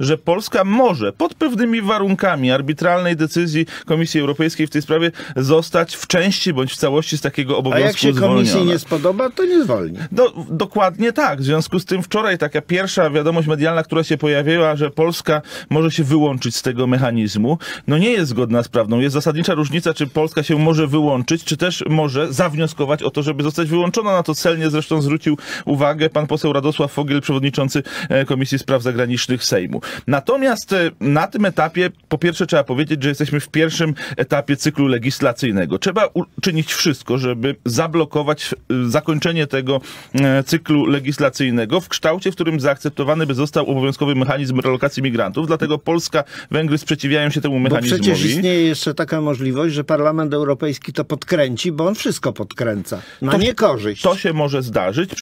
że Polska może pod pewnymi warunkami arbitralnej decyzji Komisji Europejskiej w tej sprawie zostać w części bądź w całości z takiego A obowiązku jak się zwolniona. komisji nie spodoba, to nie zwolni. Do, dokładnie tak. W związku z tym wczoraj taka pierwsza wiadomość medialna, która się pojawiła, że Polska może się wyłączyć z tego mechanizmu, no nie jest zgodna z prawdą. Jest zasadnicza różnica, czy Polska się może wyłączyć, czy też może zawnioskować o to, żeby zostać wyłączona. Na to celnie zresztą zwrócił uwagę pan poseł Radosław Fogiel, przewodniczący e, Komisji Spraw Zagranicznych Sejmu. Natomiast e, na tym etapie, po pierwsze trzeba powiedzieć, że jesteśmy w pierwszym etapie cyklu legislacyjnego. Trzeba uczynić wszystko, żeby zablokować e, zakończenie tego e, cyklu legislacyjnego w kształcie, w którym zaakceptowany by został obowiązkowy mechanizm relokacji migrantów. Dlatego Polska, Węgry sprzeciwiają się temu Bo mechanizmowi. przecież istnieje jeszcze taka możliwość, że Parlament Europejski to podkręci, bo on wszystko podkręca. Na To niekorzyść. To się może zdarzyć.